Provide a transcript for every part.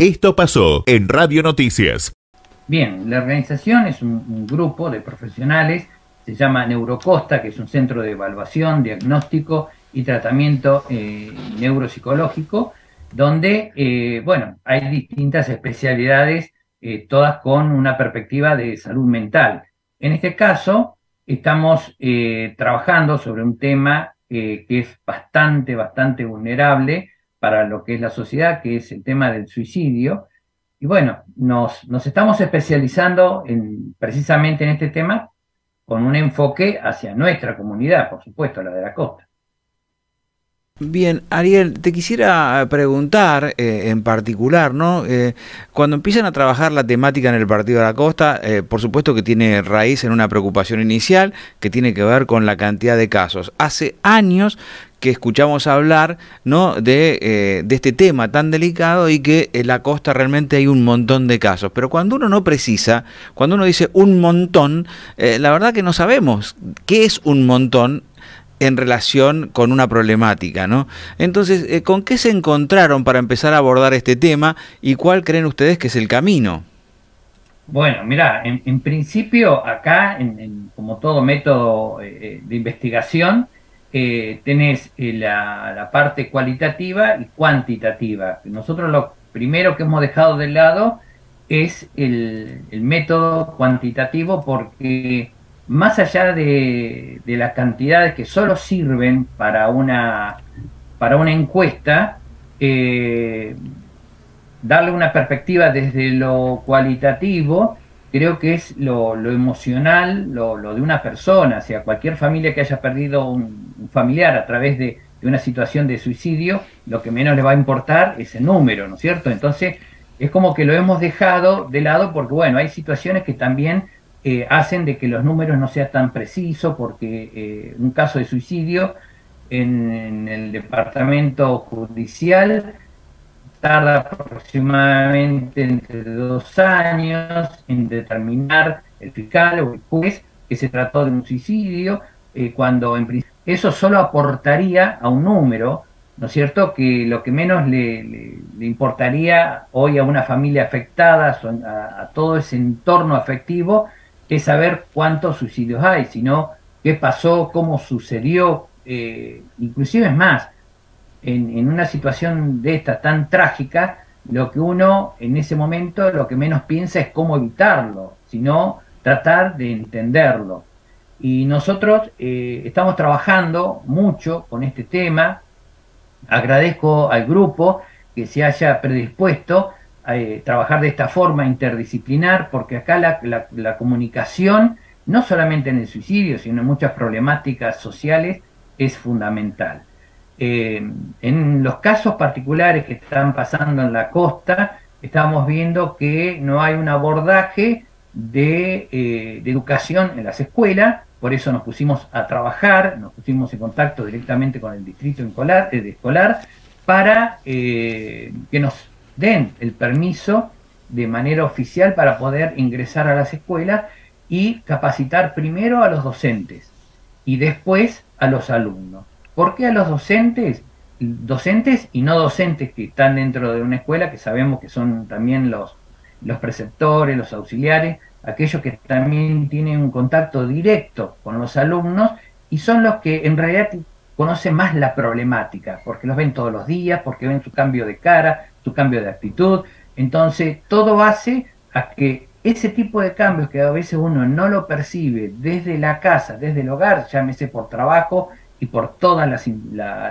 Esto pasó en Radio Noticias. Bien, la organización es un, grupo de profesionales, se llama Neurocosta, que es un centro de evaluación, diagnóstico y tratamiento eh, neuropsicológico, donde, eh, bueno, hay distintas especialidades, eh, todas con una perspectiva de salud mental. En este caso, estamos trabajando sobre un tema que es bastante, bastante vulnerable, para lo que es la sociedad, que es el tema del suicidio. Y bueno, nos, nos estamos especializando en, precisamente en este tema con un enfoque hacia nuestra comunidad, por supuesto, la de la costa. Bien, Ariel, te quisiera preguntar eh, en particular, ¿no? Eh, cuando empiezan a trabajar la temática en el Partido de la Costa, eh, por supuesto que tiene raíz en una preocupación inicial que tiene que ver con la cantidad de casos. Hace años que escuchamos hablar ¿no? de, de este tema tan delicado y que en la costa realmente hay un montón de casos. Pero cuando uno no precisa, cuando uno dice un montón, la verdad que no sabemos qué es un montón en relación con una problemática, ¿no? Entonces, eh, ¿con qué se encontraron para empezar a abordar este tema y cuál creen ustedes que es el camino? Bueno, mira, en, principio acá, en, como todo método eh, eh, de investigación, tenés la, parte cualitativa y cuantitativa. Nosotros lo primero que hemos dejado de lado es el método cuantitativo porque más allá de, las cantidades que solo sirven para una, para una encuesta, eh, darle una perspectiva desde lo cualitativo, creo que es lo, emocional, lo, de una persona, o sea, cualquier familia que haya perdido un, familiar a través de, de, una situación de suicidio, lo que menos le va a importar es el número, ¿no es cierto? Entonces, es como que lo hemos dejado de lado porque, bueno, hay situaciones que también eh, hacen de que los números no sean tan precisos, porque eh, un caso de suicidio en, el departamento judicial tarda aproximadamente entre dos años en determinar el fiscal o el juez que se trató de un suicidio, eh, cuando en eso solo aportaría a un número, ¿no es cierto?, que lo que menos le, importaría hoy a una familia afectada, a todo ese entorno afectivo, es saber cuántos suicidios hay, sino qué pasó, cómo sucedió, eh, inclusive es más, en, una situación de esta tan trágica, lo que uno en ese momento lo que menos piensa es cómo evitarlo, sino tratar de entenderlo. Y nosotros eh, estamos trabajando mucho con este tema. Agradezco al grupo que se haya predispuesto eh, trabajar de esta forma interdisciplinar, porque acá la, comunicación, no solamente en el suicidio, sino en muchas problemáticas sociales, es fundamental. Eh, en los casos particulares que están pasando en la costa, estamos viendo que no hay un abordaje de, eh, educación en las escuelas, por eso nos pusimos a trabajar, nos pusimos en contacto directamente con el distrito escolar para que nos den el permiso de manera oficial para poder ingresar a las escuelas y capacitar primero a los docentes y después a los alumnos. ¿Por qué a los docentes? Docentes y no docentes que están dentro de una escuela, que sabemos que son también los, los preceptores, los auxiliares, aquellos que también tienen un contacto directo con los alumnos y son los que en realidad conocen más la problemática, porque los ven todos los días, porque ven su cambio de cara, cambio de actitud. Entonces, todo hace a que ese tipo de cambios que a veces uno no lo percibe desde la casa, desde el hogar, llámese por trabajo y por todas las,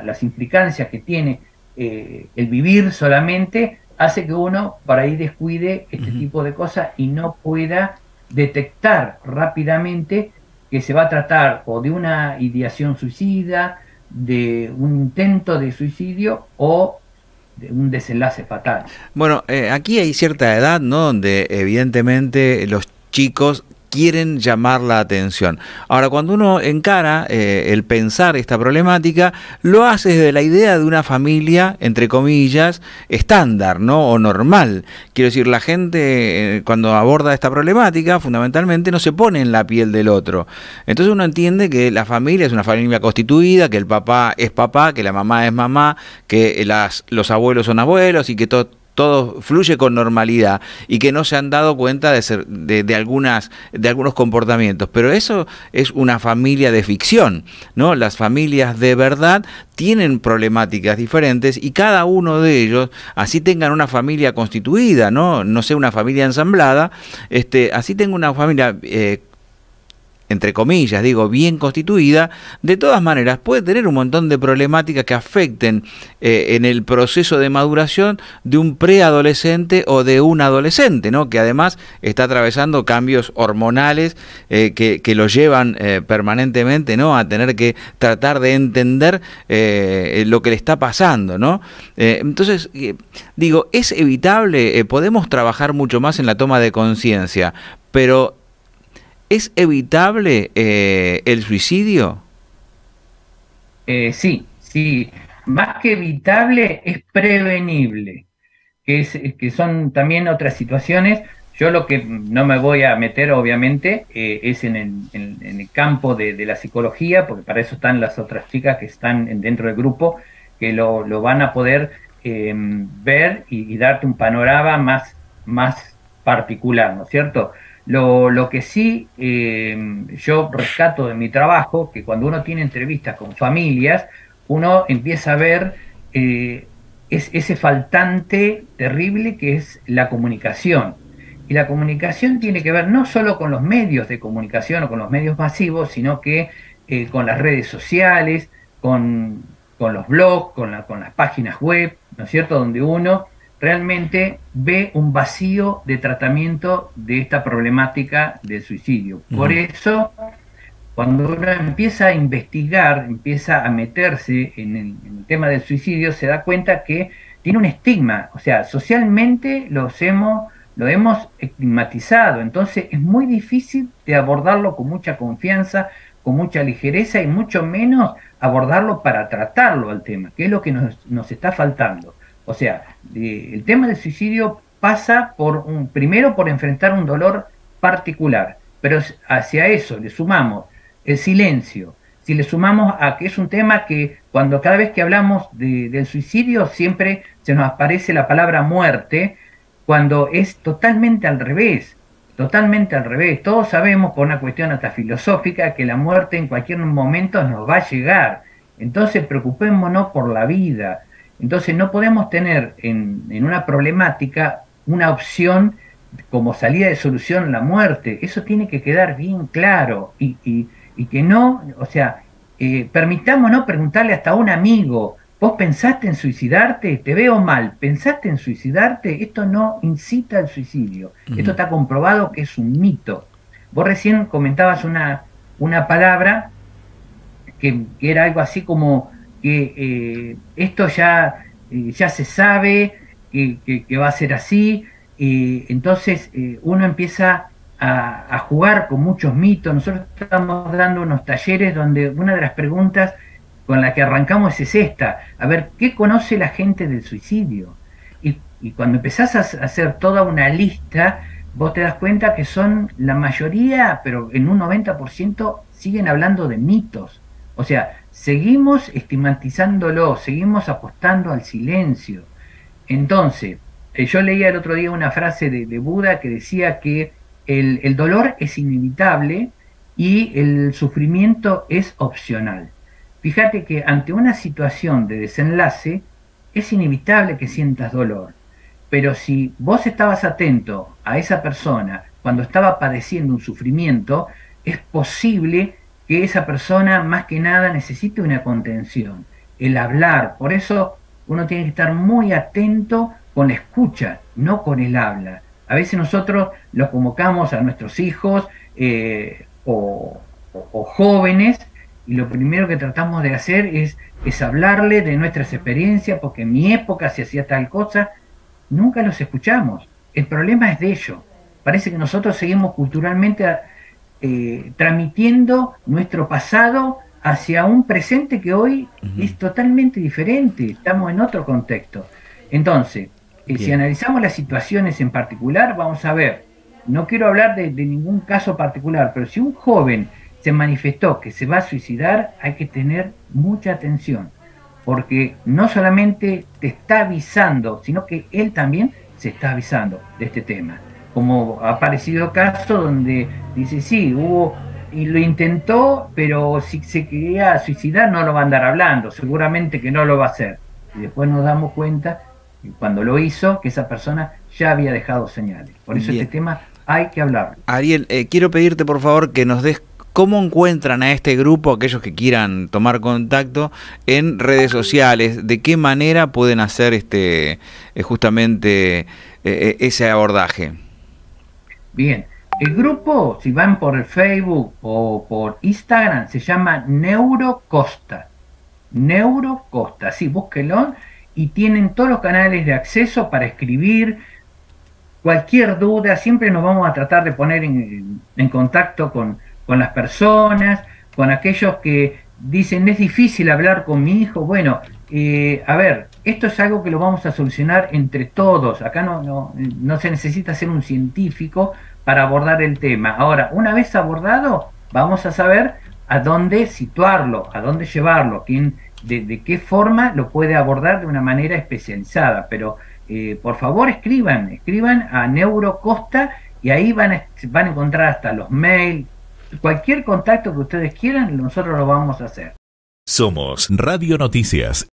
las implicancias que tiene eh, el vivir solamente, hace que uno por ahí descuide este tipo de cosas y no pueda detectar rápidamente que se va a tratar o de una ideación suicida, de un intento de suicidio o un desenlace fatal. Bueno, eh, aquí hay cierta edad, ¿no? Donde evidentemente los chicos quieren llamar la atención. Ahora, cuando uno encara eh, el pensar esta problemática, lo hace desde la idea de una familia, entre comillas, estándar, ¿no? O normal. Quiero decir, la gente eh, cuando aborda esta problemática, fundamentalmente no se pone en la piel del otro. Entonces uno entiende que la familia es una familia constituida, que el papá es papá, que la mamá es mamá, que las, los abuelos son abuelos y que todo todo fluye con normalidad y que no se han dado cuenta de, de, algunas, de algunos comportamientos. Pero eso es una familia de ficción, ¿no? Las familias de verdad tienen problemáticas diferentes y cada uno de ellos, así tengan una familia constituida, ¿no? No sé, una familia ensamblada, este, así tengo una familia eh, entre comillas, digo, bien constituida, de todas maneras puede tener un montón de problemáticas que afecten eh, en el proceso de maduración de un preadolescente o de un adolescente, ¿no? que además está atravesando cambios hormonales eh, que, que, lo llevan eh, permanentemente ¿no? a tener que tratar de entender lo que le está pasando. ¿no? entonces, digo, es evitable, podemos trabajar mucho más en la toma de conciencia, pero ¿Es evitable eh, el suicidio? Eh, sí, sí. Más que evitable, es prevenible. Que, es, que son también otras situaciones. Yo lo que no me voy a meter, obviamente, eh, es en el, campo de, la psicología, porque para eso están las otras chicas que están dentro del grupo, que lo, van a poder ver y, y, darte un panorama más, más particular, ¿no es cierto? Lo, que sí eh, yo rescato de mi trabajo, que cuando uno tiene entrevistas con familias, uno empieza a ver eh, es, ese faltante terrible que es la comunicación. Y la comunicación tiene que ver no solo con los medios de comunicación o con los medios masivos, sino que eh, con las redes sociales, con, los blogs, con, con las páginas web, ¿no es cierto?, donde uno realmente ve un vacío de tratamiento de esta problemática del suicidio. Por eso, cuando uno empieza a investigar, empieza a meterse en el, tema del suicidio, se da cuenta que tiene un estigma, o sea, socialmente los hemos, lo hemos estigmatizado, entonces es muy difícil de abordarlo con mucha confianza, con mucha ligereza y mucho menos abordarlo para tratarlo al tema, que es lo que nos, nos está faltando. O sea, el tema del suicidio pasa por un, primero por enfrentar un dolor particular, pero hacia eso le sumamos el silencio, si le sumamos a que es un tema que cuando cada vez que hablamos del suicidio siempre se nos aparece la palabra muerte, cuando es totalmente al revés, totalmente al revés. Todos sabemos por una cuestión hasta filosófica que la muerte en cualquier momento nos va a llegar. Entonces preocupémonos por la vida, entonces no podemos tener en, una problemática una opción como salida de solución la muerte. Eso tiene que quedar bien claro y, que no, o sea, eh, permitámonos preguntarle hasta a un amigo, ¿vos pensaste en suicidarte? Te veo mal, ¿pensaste en suicidarte? Esto no incita al suicidio. Esto está comprobado que es un mito. Vos recién comentabas una, una palabra que, que era algo así como que eh, esto ya, eh, ya se sabe, que, va a ser así, entonces eh, uno empieza a, jugar con muchos mitos. Nosotros estamos dando unos talleres donde una de las preguntas con la que arrancamos es esta, a ver, ¿qué conoce la gente del suicidio? Y, y cuando empezás a hacer toda una lista, vos te das cuenta que son la mayoría, pero en un 90% siguen hablando de mitos. O sea, seguimos estigmatizándolo, seguimos apostando al silencio. Entonces, eh, yo leía el otro día una frase de, Buda que decía que el, el, dolor es inevitable y el sufrimiento es opcional. Fíjate que ante una situación de desenlace es inevitable que sientas dolor, pero si vos estabas atento a esa persona cuando estaba padeciendo un sufrimiento, es posible que esa persona más que nada necesite una contención, el hablar. Por eso uno tiene que estar muy atento con la escucha, no con el habla. A veces nosotros los convocamos a nuestros hijos eh, o, jóvenes y lo primero que tratamos de hacer es, es hablarle de nuestras experiencias, porque en mi época se hacía tal cosa, nunca los escuchamos. El problema es de ellos. Parece que nosotros seguimos culturalmente eh, transmitiendo nuestro pasado hacia un presente que hoy es totalmente diferente, estamos en otro contexto. Entonces, eh, si analizamos las situaciones en particular, vamos a ver, no quiero hablar de, ningún caso particular, pero si un joven se manifestó que se va a suicidar, hay que tener mucha atención. porque no solamente te está avisando, sino que él también se está avisando de este tema. Como ha aparecido caso donde dice, sí, hubo y lo intentó, pero si se quería suicidar no lo va a andar hablando, seguramente que no lo va a hacer. Y después nos damos cuenta, cuando lo hizo, que esa persona ya había dejado señales. Por eso este tema hay que hablar. Ariel, eh, quiero pedirte por favor que nos des cómo encuentran a este grupo, aquellos que quieran tomar contacto en redes sociales, de qué manera pueden hacer este eh, justamente eh, ese abordaje. Bien, el grupo, si van por Facebook o por Instagram, se llama Neurocosta. Neurocosta, sí, búsquenlo y tienen todos los canales de acceso para escribir. Cualquier duda, siempre nos vamos a tratar de poner en, contacto con, con las personas, con aquellos que dicen es difícil hablar con mi hijo. Bueno, eh, a ver, esto es algo que lo vamos a solucionar entre todos. Acá no, no, no se necesita ser un científico para abordar el tema. Ahora, una vez abordado, vamos a saber a dónde situarlo, a dónde llevarlo, quién, de, qué forma lo puede abordar de una manera especializada. Pero eh, por favor escriban, escriban a Neurocosta y ahí van a, van a encontrar hasta los mails, cualquier contacto que ustedes quieran, nosotros lo vamos a hacer. Somos Radio Noticias